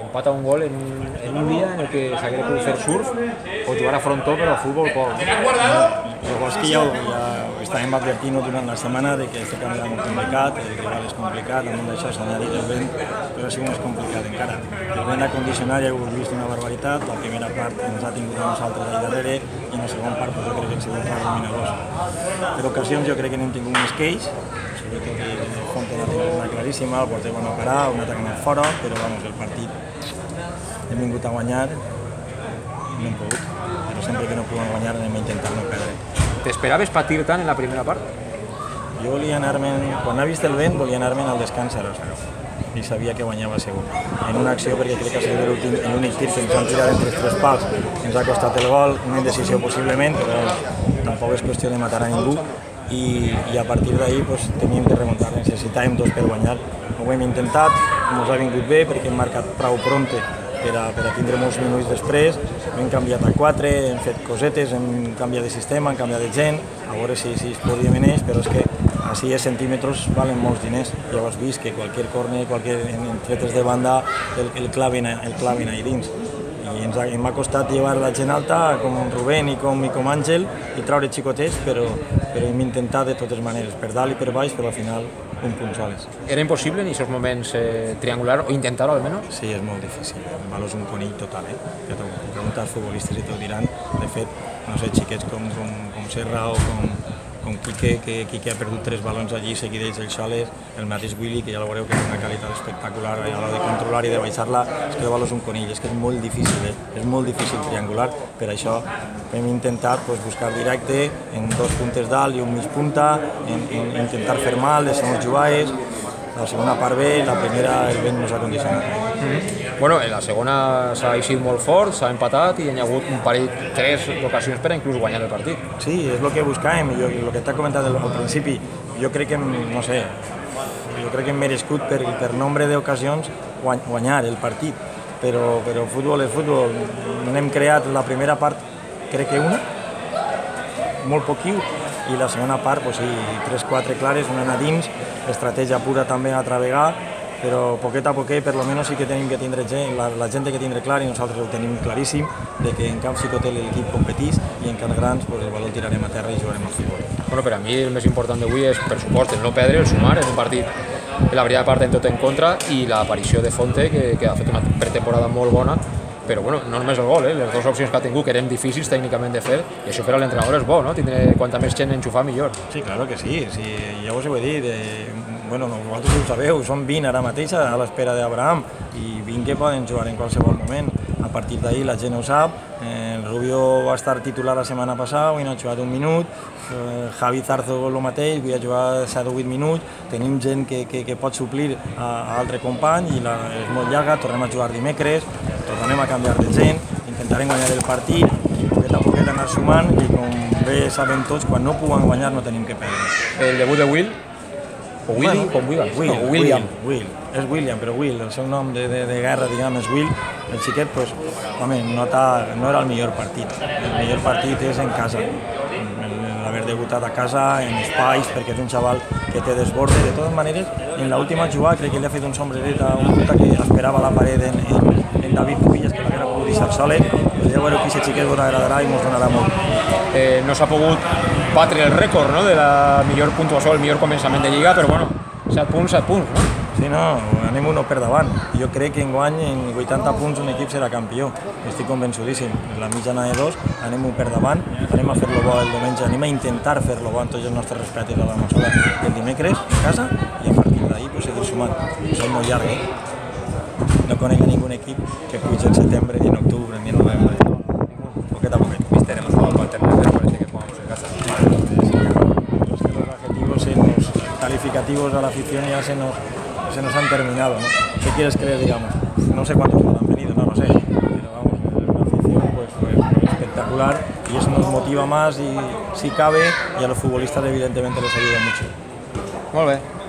Empata un gol en un, en un dia en el que s'hagués pogut fer surf o jugar a frontó, però futbol poc. Llavors que ja, ja ho estàvem advertint durant la setmana de que este camp era molt complicat, el rival és complicat, damunt d'això s'ha añadit el vent, però ha sigut més complicat encara. El vent ha condicionat, ja heu vist una barbaritat, la primera part ens ha tingut a nosaltres allà darrere i en la segona part pues, jo crec que hem sigut dominadors. Per ocasions jo crec que n'hem tingut més queix, sobretot que Fonte claríssima, el porter va no parar, un atac anat fora, però vamos, el partit hem vingut a guanyar no hem pogut, però sempre que no puguem guanyar anem a intentar no perdre. T'esperaves patir tant en la primera part? Jo volia anar-me'n, quan ha vist el vent, volia anar-me'n al descans a Rosberg i sabia que guanyava segur. En una acció, perquè crec que ha sigut l'últim, l'únic tir que ens han tirat entre els tres pals, ens ha costat el gol, una indecisió possiblement, però tampoc és qüestió de matar a ningú, i, i a partir d'ahir pues, teníem que remuntar, necessitàvem dos per guanyar. Ho hem intentat, ens ha vingut bé perquè hem marcat prou pronte per a, per a tindre molts minuts després, hem canviat a 4, hem fet cosetes, hem canviat de sistema, hem canviat de gent, a veure si, si es podia menys, però és que a 6 centímetres valen molts diners. Ja ho has vist, que qualsevol corner, qualsevol en, tretes de banda, el, el, clavin, el clavin ahí dins. I ens ha, m'ha costat llevar la gent alta, com Rubén i com, i com Àngel, i traure xicotets, però, però hem intentat de totes maneres, per dalt i per baix, però al final un punt soles. Era impossible en aquests moments eh, triangular o intentar-ho almenys? Sí, és molt difícil. El valor és un conill total, eh? Que t'ho preguntar als futbolistes i t'ho diran. De fet, no sé, xiquets com, com, com Serra o com, com Quique, que Quique ha perdut tres balons allí seguidets, el Soles, el mateix Willy, que ja la veureu que té una qualitat espectacular a l'hora de controlar i de baixar-la, és que el valor és un conill, és que és molt difícil, eh? és molt difícil triangular, per això hem intentat pues, buscar directe en dos puntes dalt i un mig punta, en, en, en intentar fer mal, deixar uns jugades, la segona part bé, la primera el vent nos ha condicionat. Mm -hmm. Bueno, en la segona s'ha eixit molt fort, s'ha empatat i hi ha hagut un parell, tres ocasions per a inclús guanyar el partit. Sí, és el que buscàvem, jo, el que t'ha comentat al, al principi, jo crec que, hem, no sé, jo crec que hem merescut per, per nombre d'ocasions guanyar el partit, però, però futbol és futbol, n'hem creat la primera part, crec que una, molt poquiu, i la segona part, pues, sí, 3-4 clares, una a dins, estratègia pura també a travegar, però poquet a poquet per lo menos sí que tenim que tindre gent, la, la gent que tindre clar i nosaltres ho tenim claríssim, de que en camp que l'equip competís i en camps grans pues, el valor el tirarem a terra i jugarem al futbol. Bueno, per a mi el més important d'avui és, per supost, el no perdre, el sumar, és un partit la primera part en tot en contra i l'aparició de Fonte, que, que ha fet una pretemporada molt bona, però bueno, no només el gol, eh? les dues opcions que ha tingut que eren difícils tècnicament de fer, i això per a l'entrenador és bo, no? Tindre quanta més gent enxufar millor. Sí, claro que sí, sí ja us ho he dit, eh, bueno, vosaltres ho sabeu, són 20 ara mateix a l'espera d'Abraham, i 20 que poden jugar en qualsevol moment. A partir d'ahir la gent ho sap, eh, el Rubio va estar titular la setmana passada, avui no ha jugat un minut, eh, Javi Zarzo el mateix, avui ha jugat 7 o 8 minuts, tenim gent que, que, que pot suplir a, a altre company i la, és molt llarga, tornem a jugar dimecres, tornem a canviar de gent, intentarem guanyar el partit, poquet a poquet anar sumant i com bé sabem tots, quan no puguem guanyar no tenim que perdre. El debut de Will, o Willy, bueno, com William. Will, no, William. Will, Will, és William, però Will, el seu nom de, de, de guerra, diguem, és Will. El xiquet, pues, home, nota, no era el millor partit. El millor partit és en casa. Haver debutat a casa, en espais, perquè és un xaval que té desborde. De totes maneres, en l'última jugada crec que li ha fet un sombreret a un puta que esperava la paret en, en, en David Cubillas, que l'haguera pogut deixar solet. Pues ja veureu que aquest xiquet vos agradarà i mos donarà molt. Eh, no s'ha pogut batre el rècord no? de la millor puntuació, el millor començament de Lliga, però bueno, 7 punts, 7 punts, no? Sí, no, anem uno per davant. Jo crec que enguany en 80 punts un equip serà campió. Estic convençudíssim. La mitjana de dos, anem un per davant, anem a fer-lo bo el diumenge, anem a intentar fer-lo bo amb tots els nostres a la Mossola el dimecres a casa i a partir d'ahir pues, seguir sumant. És molt llarg, eh? No conec ningú equip que pugi en setembre, en octubre, ni en novembre. Poquet a poquet. Estaremos jugando alternativas, parece que jugamos en casa. Los que los adjetivos en los calificativos a la afición ya se nos, se nos han terminado, ¿no? ¿Qué quieres que les digamos? No sé cuántos han venido, no lo sé, pero vamos, una afición pues, pues, espectacular y eso nos motiva más y si cabe y a los futbolistas evidentemente les ayuda mucho. Molt bé.